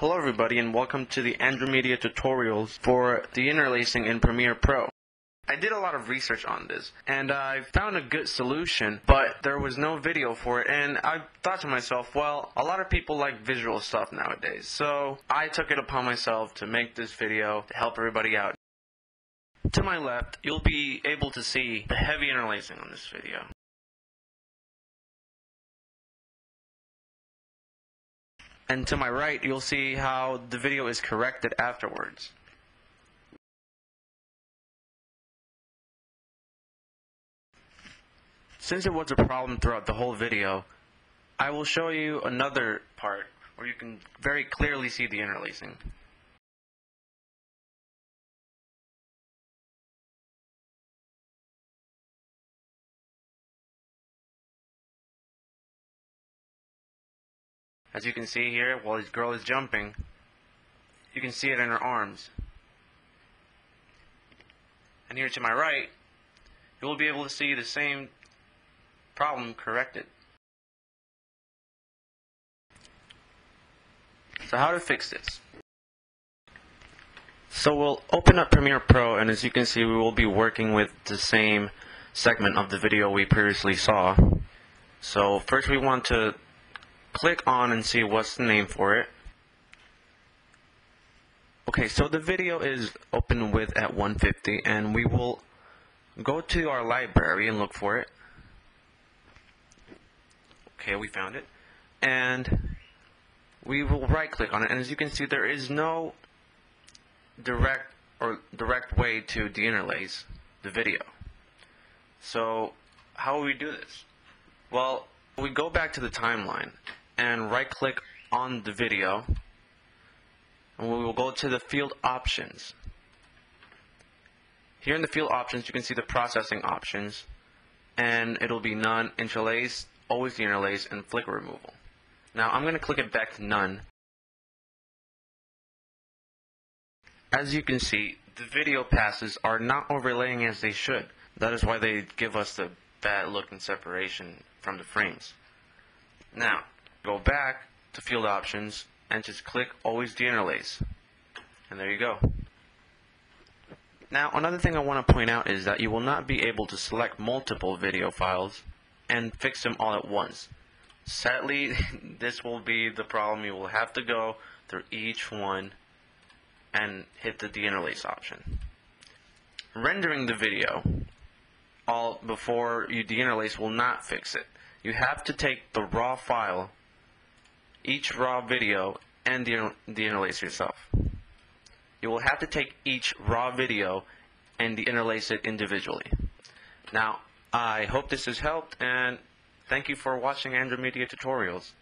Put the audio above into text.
Hello everybody and welcome to the Andromedia tutorials for deinterlacing in Premiere Pro. I did a lot of research on this and I found a good solution but there was no video for it and I thought to myself well a lot of people like visual stuff nowadays so I took it upon myself to make this video to help everybody out. To my left you'll be able to see the heavy interlacing on this video. And to my right, you'll see how the video is corrected afterwards. Since it was a problem throughout the whole video, I will show you another part where you can very clearly see the interlacing. As you can see here, while this girl is jumping, you can see it in her arms. And here to my right, you will be able to see the same problem corrected. So how to fix this? So we'll open up Premiere Pro and as you can see we will be working with the same segment of the video we previously saw. So first we want to click on and see what's the name for it. Okay, so the video is open with at 150 and we will go to our library and look for it. Okay, we found it. And we will right click on it and as you can see there is no direct or direct way to deinterlace the video. So how will we do this? Well, we go back to the timeline and right click on the video and we will go to the field options. Here in the field options you can see the processing options and it'll be none, interlace, always deinterlace, and flicker removal. Now I'm going to click it back to none. As you can see, the video passes are not overlaying as they should. That is why they give us the bad looking separation from the frames. Now, go back to field options and just click always deinterlace. And there you go. Now another thing I want to point out is that you will not be able to select multiple video files and fix them all at once. Sadly, this will be the problem. You will have to go through each one and hit the deinterlace option. Rendering the video all before you deinterlace will not fix it. You have to take the raw file each raw video and the, interlace yourself. You will have to take each raw video and interlace it individually. Now, I hope this has helped and thank you for watching Andromedia tutorials.